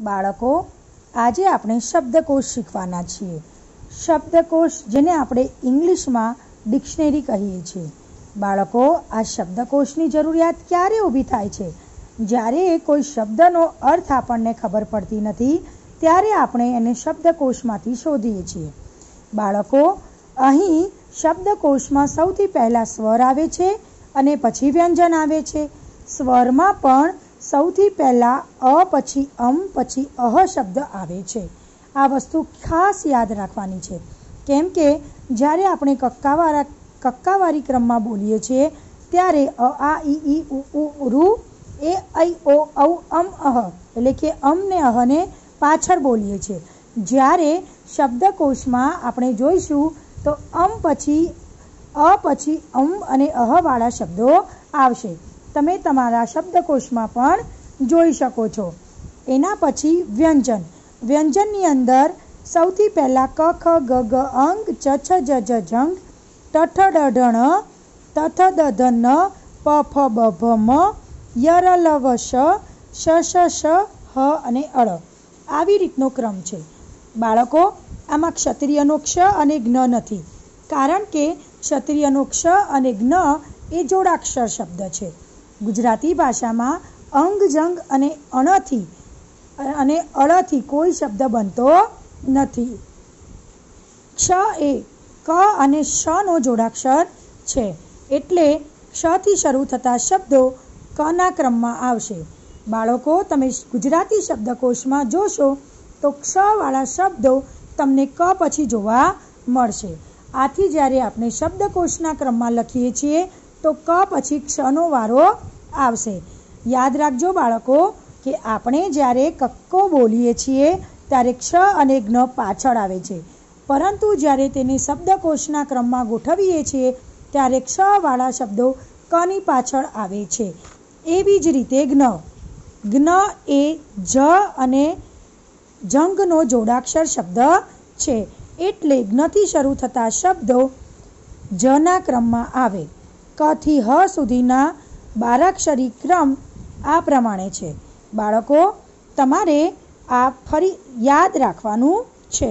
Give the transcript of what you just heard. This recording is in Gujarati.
બાળકો, આજે આપણે શબ્દકોશ શીખવાના છીએ. શબ્દકોશ જેને આપણે ઇંગ્લિશમાં ડિક્શનરી કહીએ છીએ. બાળકો, આ શબ્દકોશની જરૂરિયાત ક્યારે ઊભી થાય છે? જ્યારે કોઈ શબ્દનો અર્થ આપણને ખબર પડતી નથી, ત્યારે આપણે એને શબ્દકોશમાંથી શોધીએ છીએ. બાળકો, અહીં શબ્દકોશમાં સૌથી પહેલાં સ્વર આવે છે અને પછી વ્યંજન આવે છે. સ્વરમાં પણ સૌથી પહેલાં અ પછી અમ પછી અહ શબ્દ આવે છે. આ વસ્તુ ખાસ યાદ રાખવાની છે. કેમ કે જ્યારે આપણે કક્કાવાળા કક્કાવારી ક્રમમાં બોલીએ છીએ, ત્યારે અ, આ, ઈ ઈ, ઉ ઉ, રૂ, એ, ઐ, ઓ, ઔ, અમ, અહ એટલે કે અમ ને અહને પાછળ બોલીએ છીએ. જ્યારે શબ્દકોશમાં આપણે જોઈશું તો અમ પછી અ પછી અમ અને અહવાળા શબ્દો આવશે. તમે તમારા શબ્દકોશમાં પણ જોઈ શકો છો. એના પછી વ્યંજન. વ્યંજનની અંદર સૌથી પહેલાં ક, ખ, ગ ગ, અંગ, ચ, છ જ જ જંગ તઠ ડ, ઢ, ણ, ત દ, ધ ન પ, ફ, બ ભ મ યર લ, વ, શ શ શ શ, હ અને અળ આવી રીતનો ક્રમ છે. બાળકો, આમાં ક્ષત્રિયનો ક્ષ અને જ્ઞ નથી. કારણ કે ક્ષત્રિયનો ક્ષ અને જ્ઞ એ જોડાક્ષર શબ્દ છે. ગુજરાતી ભાષામાં અંગ, જંગ અને અણથી, અને અળથી કોઈ શબ્દ બનતો નથી. ક્ષ એ ક અને શનો જોડાક્ષર છે. એટલે ક્ષથી શરૂ થતા શબ્દો કના ક્રમમાં આવશે. બાળકો, તમે ગુજરાતી શબ્દકોશમાં જોશો તો ક્ષવાળા શબ્દો તમને ક પછી જોવા મળશે. આથી જ્યારે આપણે શબ્દકોશના ક્રમમાં લખીએ છીએ તો ક પછી ક્ષનો વારો આવશે. યાદ રાખજો બાળકો કે આપણે જ્યારે કક્કો બોલીએ છીએ, ત્યારે ક્ષ અને જ્ઞ પાછળ આવે છે. પરંતુ જ્યારે તેને શબ્દકોશના ક્રમમાં ગોઠવીએ છીએ, ત્યારે ક્ષવાળા શબ્દો કની પાછળ આવે છે. એવી જ રીતે જ્ઞ જ્ઞ એ જ અને જંગનો જોડાક્ષર શબ્દ છે. એટલે જ્ઞથી શરૂ થતા શબ્દો જના ક્રમમાં આવે. કથી હ સુધીના બારાક્ષરી ક્રમ આ પ્રમાણે છે. બાળકો, તમારે આ ફરી યાદ રાખવાનું છે.